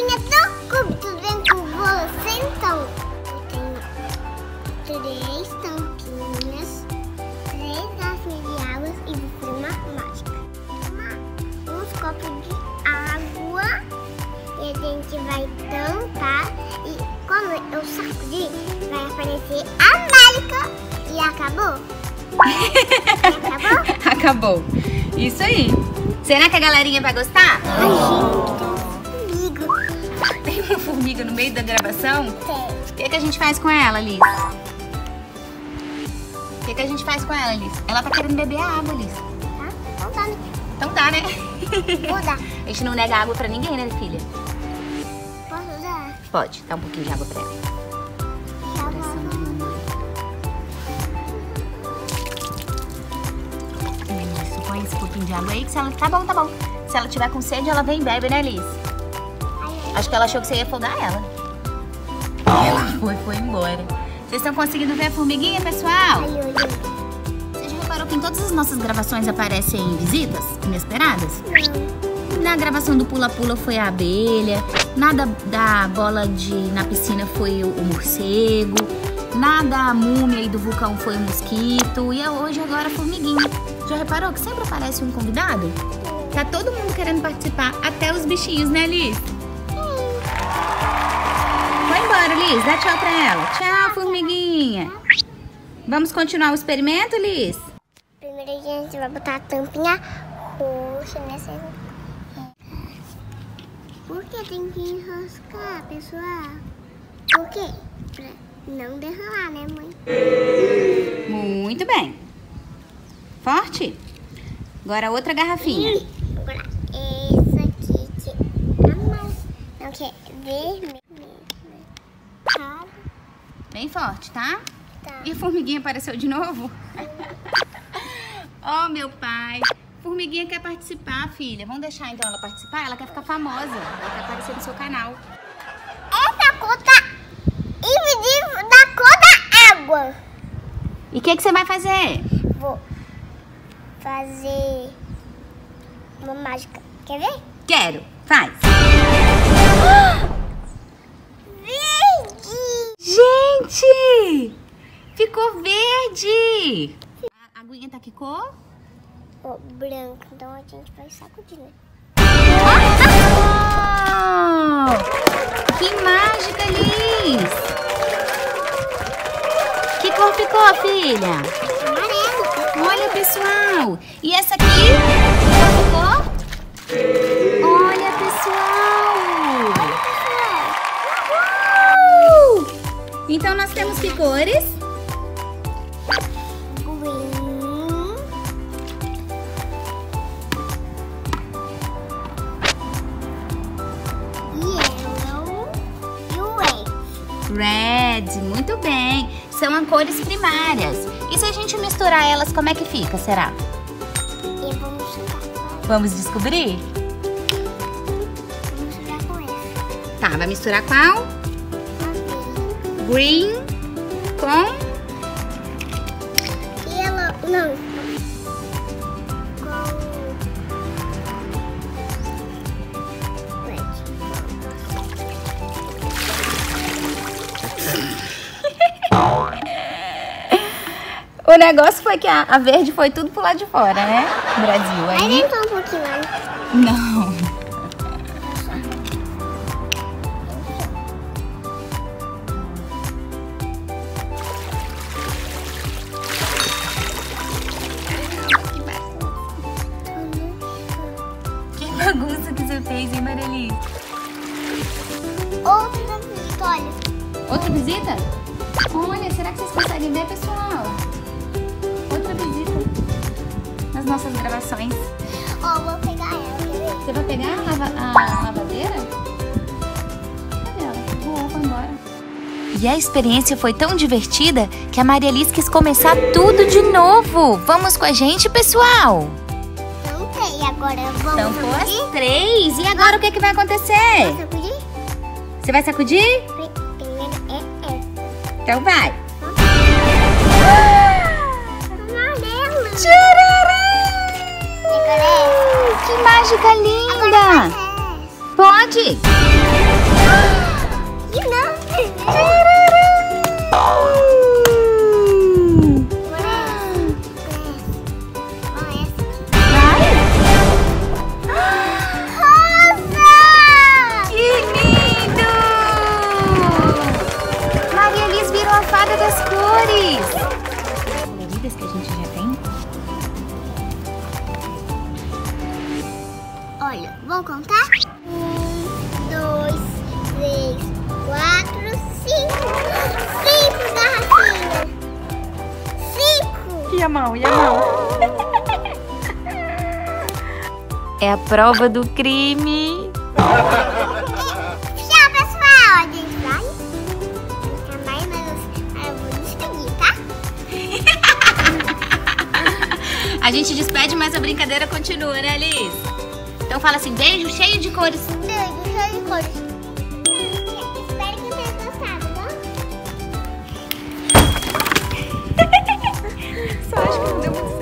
galerinha do clube, tudo bem com você? Então, eu tenho três tampinhas, três garrafinhas de água e vou uma mágica. Uma, uns copos de água e a gente vai tampar e quando eu sacudir, vai aparecer a mágica e acabou. Acabou? Acabou. Isso aí. Será que a galerinha vai gostar? Ai, gente. Uma formiga no meio da gravação? Tem. O que, que a gente faz com ela, Liz? O que, que a gente faz com ela, Liz? Ela tá querendo beber a água, Liz. Tá? Então tá, né? Então tá, né? Vou dar. A gente não nega água pra ninguém, né, filha? Posso dar? Pode, dá um pouquinho de água pra ela. Vou. Isso, põe esse pouquinho de água aí, que se ela... Tá bom, tá bom. Se ela tiver com sede, ela vem e bebe, né, Liz? Acho que ela achou que você ia afogar ela. Ela foi, foi embora. Vocês estão conseguindo ver a formiguinha, pessoal? Você já reparou que em todas as nossas gravações aparecem visitas inesperadas? Não. Na gravação do pula-pula foi a abelha, na da, bola de na piscina foi o, morcego, na da múmia e do vulcão foi o mosquito e a hoje agora a formiguinha. Já reparou que sempre aparece um convidado? Tá todo mundo querendo participar, até os bichinhos, né, Liz? Liz. Dá tchau pra ela. Tchau, formiguinha. Vamos continuar o experimento, Liz? Primeiro a gente vai botar a tampinha roxa nessa. Por que tem que enroscar, pessoal? Por quê? Pra não derramar, né, mãe? Muito bem. Forte. Agora outra garrafinha. Agora, essa aqui que é mais. Não, que é vermelho. Bem forte, tá? Tá. E a formiguinha apareceu de novo? oh, meu pai. Formiguinha quer participar, filha. Vamos deixar então ela participar? Ela quer ficar famosa. Ela quer aparecer no seu canal. Essa tá invisível da cor da água. E o que, que você vai fazer? Vou fazer uma mágica. Quer ver? Quero. Faz. Verde! Gente! Ficou verde! A aguinha tá que cor? Branco. Então a gente vai sacudir, né? Que mágica, Liz! Que cor ficou, filha? Amarelo. Olha, pessoal! E essa aqui? Que cor ficou? Olha, pessoal! Uhul! Então nós temos que cores? Red. Muito bem. São cores primárias. E se a gente misturar elas, como é que fica, será? E vamos misturar. Vamos descobrir? Vamos misturar com essa. Tá, vai misturar qual? Azul. Green com O negócio foi que a, a verde foi tudo pro lado de fora, né? Brasil. Aí Aí. entrou um pouquinho mais. Não. Que bagunça que você fez, hein, Mareli? Outra visita, olha. Outra visita? Olha, será que vocês conseguem ver, pessoal? Nossas gravações. Ó, vou pegar ela? Você vai pegar a, lava- a lavadeira? Cadê ela? Voou, foi embora. E a experiência foi tão divertida que a Maria Liz quis começar tudo de novo. Vamos com a gente, pessoal? Não tem, agora vamos sacudir? as três. E agora o que, que vai acontecer? Sacudir? Você vai sacudir? Primeiro é essa. Então vai. Que mágica linda! Pode! Olha, vamos contar? Um, dois, três, quatro, cinco. Cinco garrafinhas. Cinco. E a mão? E a mão? É a prova do crime. Tchau, pessoal. A gente vai mais, mas eu vou despedir, tá? A gente despede, mas a brincadeira continua, né, Liz? Então fala assim, beijo cheio de cores. Beijo cheio de cores. Hum, né? Só acho que não deu muito